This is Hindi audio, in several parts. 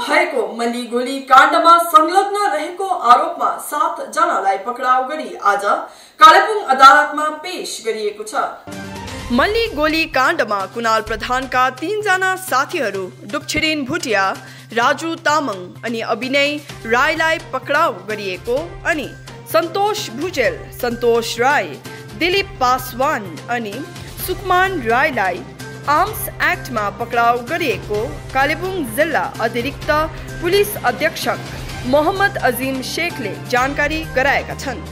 भएको मल्ली गोली काण्डमा संलग्न रहेको आरोपमा सात जनालाई पक्राउ गरी आज कालेबुङ अदालतमा पेश गरिएको छ मल्ली गोली काण्डमा कुणाल प्रधानका तीनजना साथीहरू डुपछिरिन भुटिया राजु तामाङ अनि अभिनय राईलाई पक्राउ गरिएको अनि सन्तोष भुजेल सन्तोष राई दिलीप पासवान अनि सुकमान राईलाई आर्म्स एक्टमा पक्राउ गरिएको कालेबुङ जिल्ला अतिरिक्त पुलिस अधीक्षक मोहम्मद अजिम शेखले जानकारी गराएका छन्।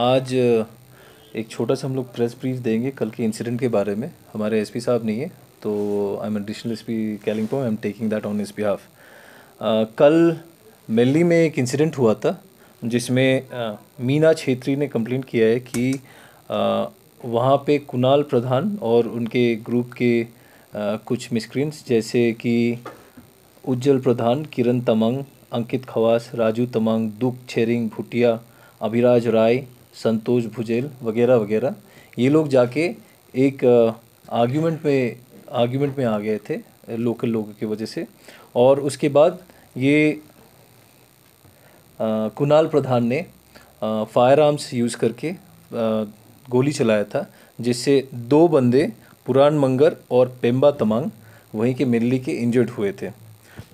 आज एक छोटा सा हम लोग प्रेस ब्रीफ देंगे कल के इंसिडेंट के बारे में। हमारे एसपी साहब नहीं है तो I am additional SP Kalimpong I am taking that on his behalf कल मेली में एक इंसिडेंट हुआ था जिसमें आ, मीना छेत्री ने कंप्लेंट किया है कि वहाँ पे कुणाल प्रधान और उनके ग्रुप के कुछ मिसक्रिंस जैसे कि उज्जवल प्रधान किरण तमंग अंकित खवास राजू तमंग दुख छेरिंग भुटिया अभिराज राय संतोष भुजेल वगैरह वगैरह। ये लोग जाके एक आर्ग्यूमेंट में आर्ग्यूमेंट में आ गए थे लोकल लोगों की वजह से। और उसके बाद ये कुणाल प्रधान ने फायर आर्म्स यूज़ करके आ, गोली चलाया था, जिससे दो बंदे पुरान मंगर और पेम्बा तमांग वहीं के मिल्ली के इंजर्ड हुए थे।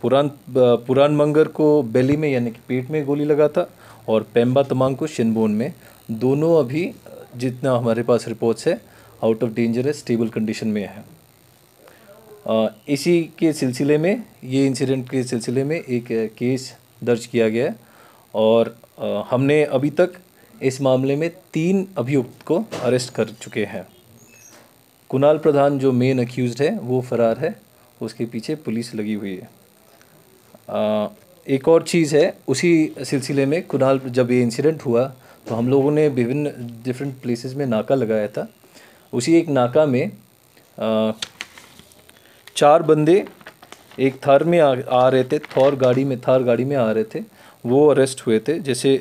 पुरान पुरान मंगर को बेली में यानी कि पेट में गोली लगा था और पेम्बा तमांग को शिनबोन में। दोनों अभी जितना हमारे पास रिपोर्ट्स है आउट ऑफ़ डेंजर है स्टेबल कंडीशन में है। इसी के सिलसिले में, ये इंसिडेंट के सिलसिले में एक केस दर्ज किया गया और हमने अभी तक इस मामले में तीन अभियुक्त को अरेस्ट कर चुके हैं। कुणाल प्रधान जो मेन अक्यूज़ है वो फरार है उसके पीछे पुलिस लगी हुई है। आ, एक और चीज़ है उसी सिलसिले में कुणाल जब ये इंसिडेंट हुआ तो हम लोगों ने विभिन्न डिफरेंट प्लेसेस में नाका लगाया था। उसी एक नाका में आ, चार बंदे एक थार में आ, आ रहे थे थौर गाड़ी में थार गाड़ी में आ रहे थे वो अरेस्ट हुए थे। जैसे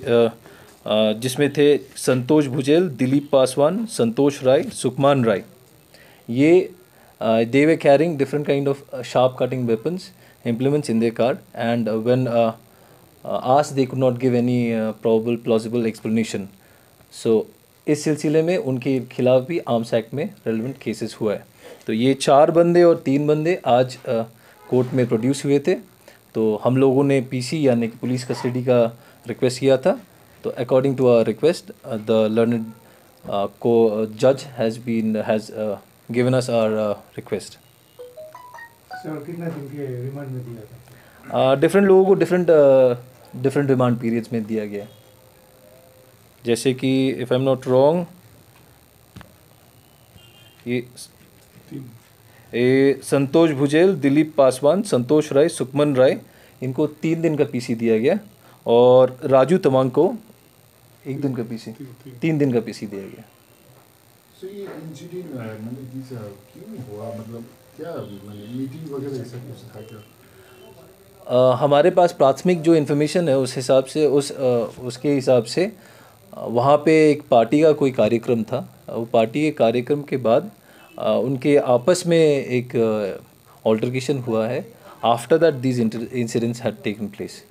जिसमें थे संतोष भुजेल दिलीप पासवान संतोष राय सुकमान राय। ये they were carrying different kind of sharp cutting weapons and uh, when uh, uh, asked they could not give any uh, probable plausible explanation. So इस सिलसिले में उनके खिलाफ भी आर्म्स एक्ट में रेलिवेंट केसेस हुआ है। तो ये चार बंदे और तीन बंदे आज कोर्ट में प्रोड्यूस हुए थे। तो हम लोगों ने पीसी यानी कि पुलिस कस्टडी का रिक्वेस्ट किया था। तो according to our request the learned को जज has been has given us our request sir कितना दिन के रिमांड में दिया था? डिफरेंट लोगों को डिफरेंट डिफरेंट रिमांड पीरियड्स में दिया गया। जैसे कि if I am not wrong ये ये संतोष भुजेल दिलीप पासवान संतोष राय सुकमन राय इनको तीन दिन का पीसी दिया गया। और राजू तमांग को एक दिन का पीसी तीन दिन। का पीसी दिया गया। सो ये इंसिडेंट मतलब दिस क्यों हुआ? मतलब क्या मतलब मीटिंग वगैरह ऐसा कुछ था? क्या Uh, हमारे पास प्राथमिक जो इन्फॉर्मेशन है उस हिसाब से उस uh, उसके हिसाब से uh, वहाँ पे एक पार्टी का कोई कार्यक्रम था। वो पार्टी के कार्यक्रम के बाद उनके आपस में एक ऑल्टरकेशन हुआ है। After that these incidents had taken place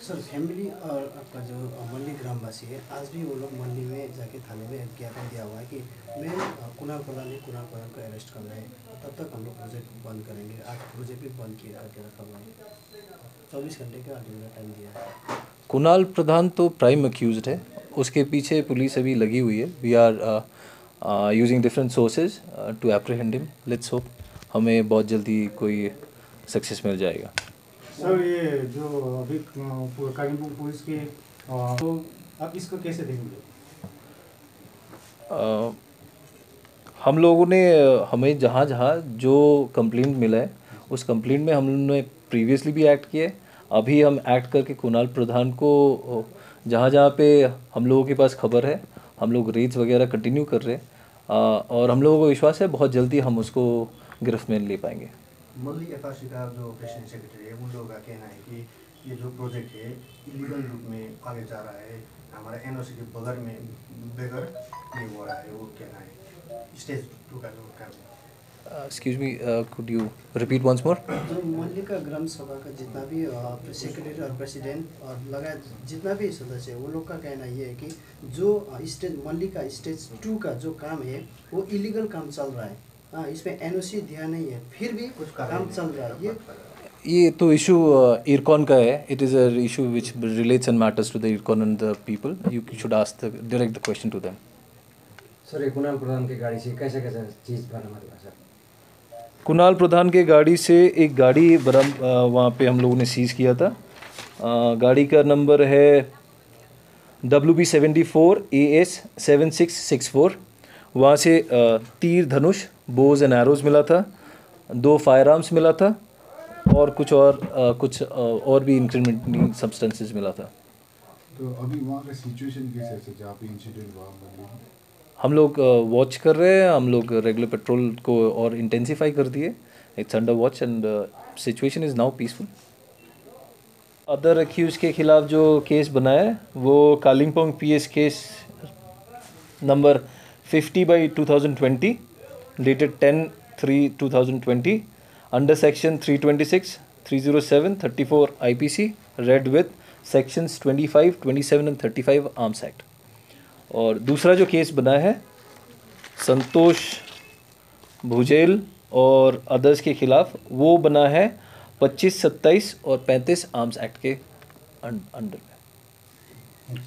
sir family और आपका जो मंडी ग्रामवासी है, आज भी वो लोग मंडी में जाके थाने में ज्ञापन दिया हुआ है कि मैं कुणाल कोला ने कुणाल कोला को अरेस्ट कर रहे हैं। तब तक हम लोग प्रोजेक्ट बंद करेंगे। आज प्रोजेक्ट भी बंद किया करके रखा हुआ है? चौबीस घंटे का अल्टीमेट टाइम दिया है। कुणाल प्रधान तो प्राइम अक्यूज है। उसके पीछे पुलिस अभी लगी हुई है। We are using different sources to apprehend him let's hope हमें बहुत जल्दी कोई सक्सेस मिल जाएगा। सर, ये जो अभी कालिम्पोंग पुलिस के तो आप इसको कैसे देखेंगे? हम लोगों ने हमें जहाँ जहाँ जो कंप्लेंट मिला है, उस कंप्लेंट में हमने प्रीवियसली भी एक्ट किया है। अभी हम एक्ट करके कुणाल प्रधान को जहाँ जहाँ पे हम लोगों के पास खबर है, हम लोग रेड्स वगैरह कंटिन्यू कर रहे हैं और हम लोगों को विश्वास है, बहुत जल्दी हम उसको गिरफ्त में ले पाएँगे। मल्ली एफ़ का जो प्रेसिडेंट सेक्रेटरी है उन लोगों का कहना है कि ये जो प्रोजेक्ट है इलीगल रूप में आगे जा रहा है हमारा एनओसी के बगैर में बगैर नहीं हो रहा है वो कहना है स्टेज टू का जो कार्य excuse me could you repeat once more जो मल्लिका ग्राम सभा का जितना भी सेक्रेटरी और प्रेसिडेंट और लगायत जितना भी सदस्य है वो लोग का कहना ये है कि जो स्टेज मल्ली का स्टेज टू का जो काम है वो इलीगल काम चल रहा है हाँ इसमें एनओसी दिया नहीं है फिर भी कुछ काम चल रहा है। ये ये तो इशू इरकॉन का है। It is a issue which relates and matters to the IRCON and the people you should ask the direct the question to them sir Kunal Pradhan की गाड़ी से कैसे कैसे चीज़ बरामद हुआ सर कुणाल प्रधान के गाड़ी से एक गाड़ी बराम वहाँ पे हम लोगों ने सीज़ किया था। अ, गाड़ी का नंबर है W B seventy four A S seven six six four वहाँ से तीर धनुष बोज एंड एरोज मिला था दो फायर आर्म्स मिला था और कुछ और अ, कुछ अ, और भी इंक्रीमेंटिंग सब्सटेंसेस मिला था। तो अभी वहाँ का सिचुएशन कैसे है जहाँ पे इंसिडेंट हुआ हम लोग? वॉच कर रहे हैं हम लोग रेगुलर पेट्रोल को और इंटेंसिफाई कर दिए। It's under watch and situation is now peaceful other accused के खिलाफ जो केस बना है वो Kalimpong PS case number 50 by 2020 dated 10 3 2020 under section 326 307 34 IPC read with sections 25 27 and 35 arms act और दूसरा जो केस बना है संतोष भुजेल और अदर्स के खिलाफ वो बना है 25, 27 और 35 आर्म्स एक्ट के अंडर में।